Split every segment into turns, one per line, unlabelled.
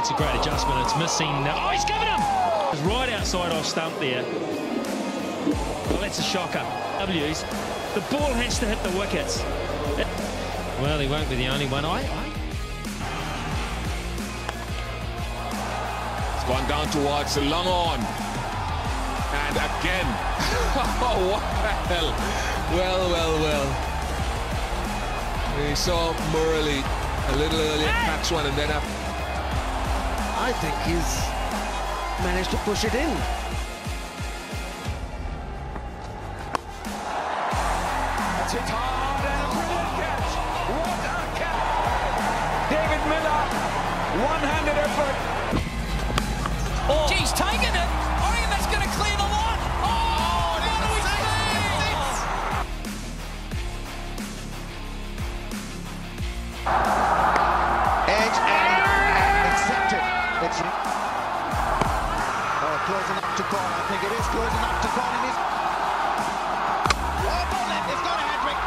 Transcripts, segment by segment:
it's a great adjustment. It's missing. Oh, he's given him! It's right outside off stump there. Well, that's a shocker. W's. The ball has to hit the wickets. Well, he won't be the only one. I, I
It's gone down towards the long on. And again. oh, what the hell? Well, well, well. We saw Murali a little earlier catch one and then up.
I think he's managed to push it in.
That's hit hard and a brilliant catch. What a catch. David Miller, one-handed effort.
Oh. He's taken it. I reckon that's going to clear the line. Oh, what do we see?
Close enough to call. I think it is close enough to call. And he's oh, ball left. It's got a hat trick.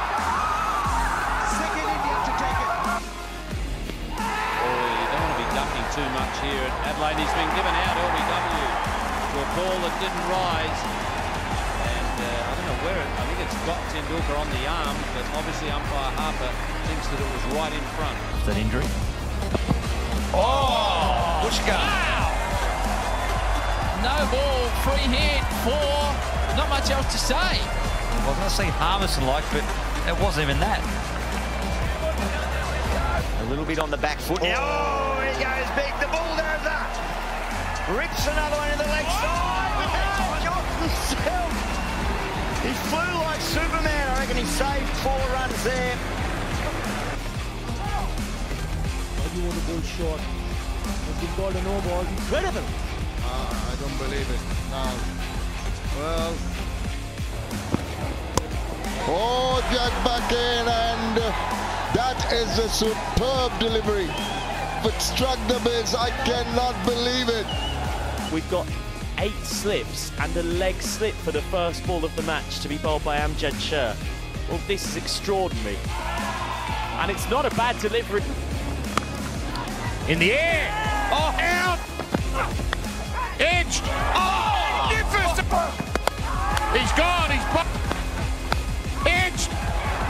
Second India to take it.
Oh, you don't want to be ducking too much here at Adelaide. He's been given out LBW to a ball that didn't rise. And uh, I don't know where it, I think it's got Tendulkar on the arm, but obviously umpire Harper thinks that it was right in front.
Is that injury?
Oh! Pushka!
No ball, free hit, four. Not much else to say.
I was going to say Harmison like, but it wasn't even that.
A little bit on the back foot. Oh, he goes big. The ball there's that. Rips another one in the leg side. Oh, oh He flew like Superman. I reckon he saved four runs there.
You want to go short. Has been called a no ball. Incredible.
I don't believe it. No. Well. Oh, Jack back in, and that is a superb delivery. But struck the base. I cannot believe it.
We've got eight slips and a leg slip for the first ball of the match to be bowled by Amjad Shah. Well, this is extraordinary. And it's not a bad delivery.
In the air! Oh, out! Edge! Oh, magnificent! He's gone, he's... bu- Edged!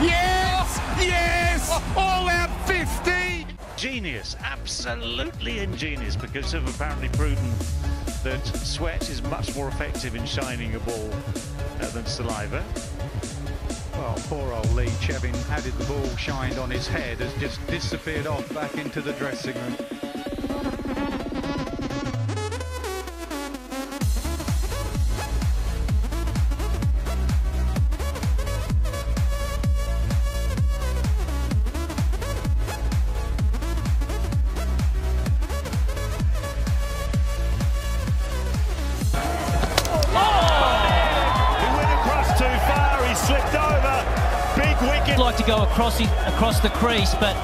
Yes! Yes! All out 50!
Genius, absolutely ingenious, because they've apparently proven that sweat is much more effective in shining a ball uh, than saliva. Well, poor old Lee Chevin added the ball shined on his head, has just disappeared off back into the dressing room. Big
like to go across the, across the crease, but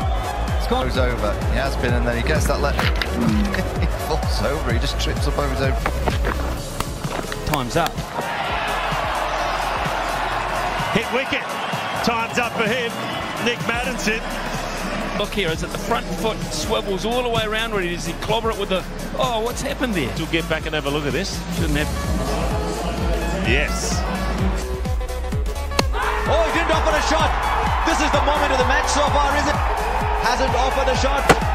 it's gone.
Goes over. He has been, and then he gets that left. he falls over. He just trips up over his own.
Time's up.
Hit wicket. Time's up for him. Nick Maddinson.
Look here, as at the front foot swivels all the way around where he does he clobber it with the... Oh, what's happened there?
We'll get back and have a look at this. Shouldn't have. Yes.
Oh, he didn't offer a shot. This is the moment of the match so far, is it? Hasn't offered a shot